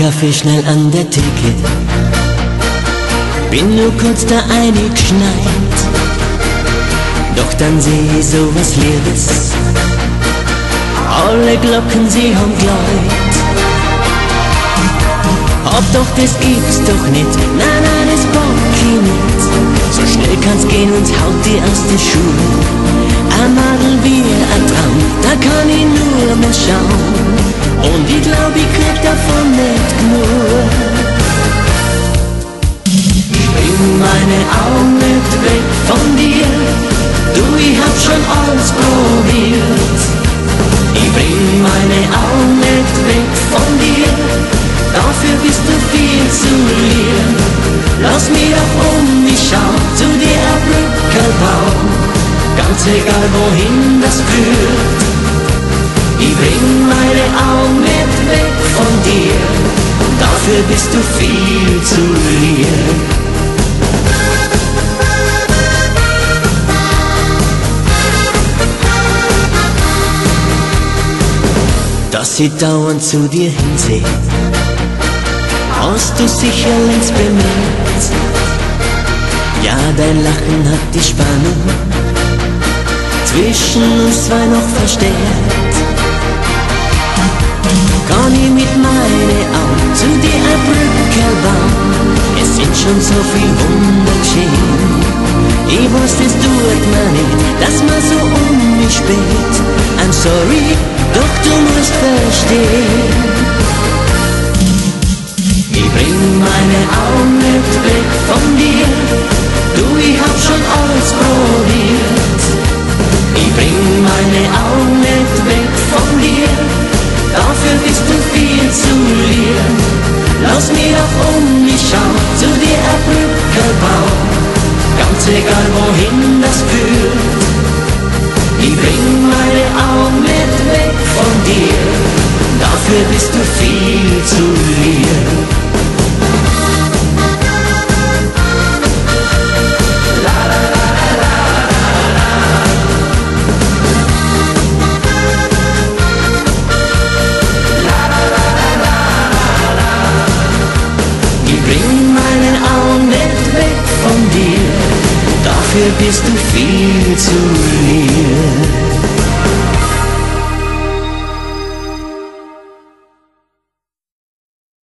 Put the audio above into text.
Kaffee schnell an der Theke. Bin nur kurz da eingeschneit. Doch dann seh ich sowas Leeres. Alle Glocken, sie haben geläut. Ob doch, das gibt's doch nicht. Nein, nein, das bock ich nicht. So schnell kann's gehen und haut die aus den Schuhen. Ein Madel wie ein Traum, da kann ich nur mehr schauen. Und ich glaub, ich krieg davon nicht genug. Bring meine Augen nicht weg von dir. Du, ich hab schon alles probiert. Ich bring meine Augen nicht weg von dir. Dafür bist du viel zu lieb. Lass mich doch um mich schauen, zu dir Brücke bauen. Ganz egal wohin das führt. Ich bring meine bist du viel zu lieb. dass ich dauernd zu dir hinseh. Hast du sicher längst bemerkt? Ja, dein Lachen hat die Spannung zwischen uns zwei noch verstärkt. Schon so viel Wunder geschehen. Ich weiß, das tut mir nicht, dass man so um mich spät. I'm sorry, doch du musst verstehen. Ich bring meine Augen nicht weg von dir. Du, ich hab schon alles probiert. Ich bring meine Augen nicht weg von dir. Dafür bist du viel zu lieb. Ganz egal wohin das führt. Ich bring meine Augen nicht weg distant too